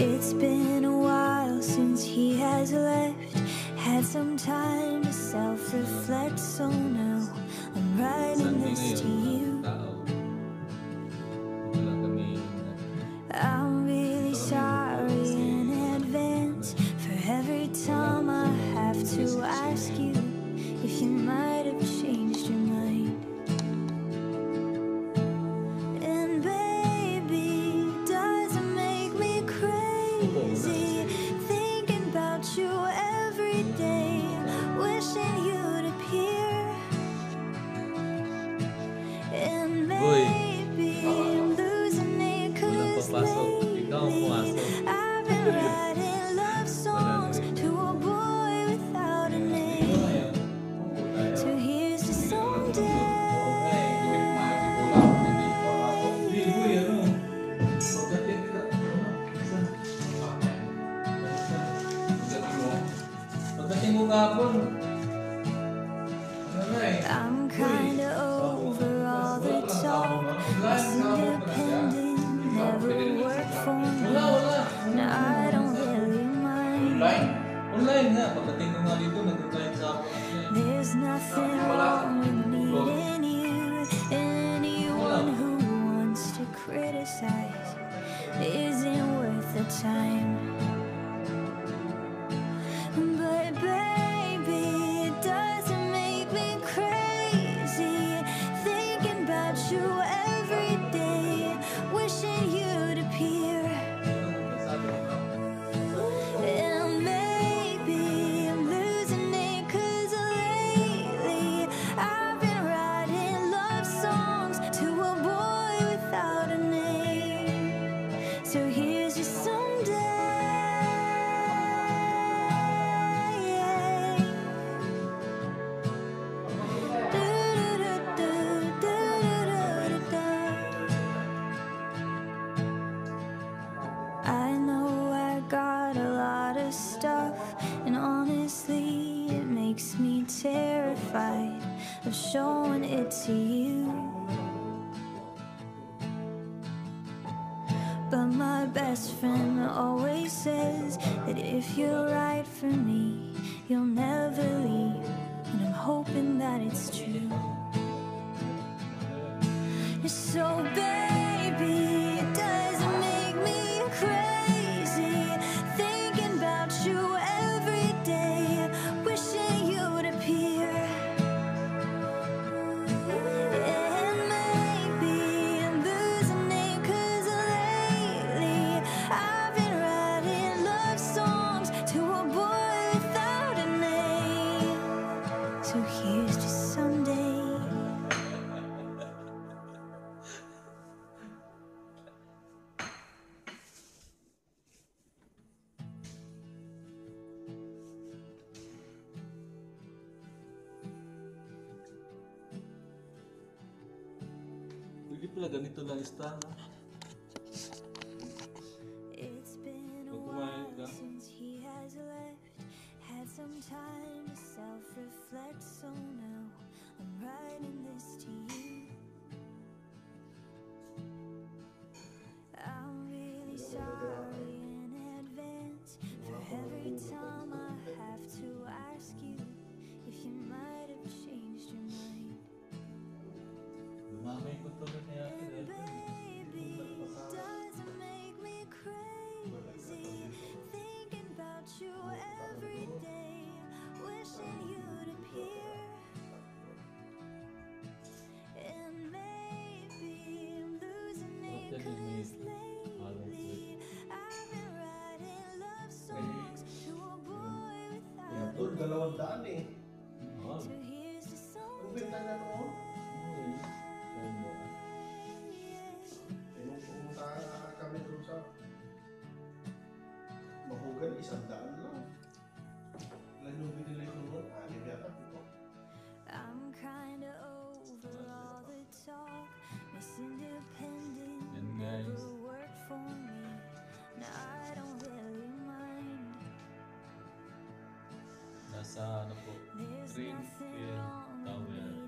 It's been a while since he has left. Had some time to self reflect, so now I'm writing this to you. I'm really sorry in advance for every time I have to ask you if you might have changed. Pagdating ko nga dito, nag-decline sa ako. There's nothing wrong with needing you. Anyone who wants to criticize isn't worth the time. makes me terrified of showing it to you. But my best friend always says that if you're right for me, you'll never leave. And I'm hoping that it's true. It's so bad. Hindi pala ganito na listahan. No? Gusto ko. nasa ano po, green field tower.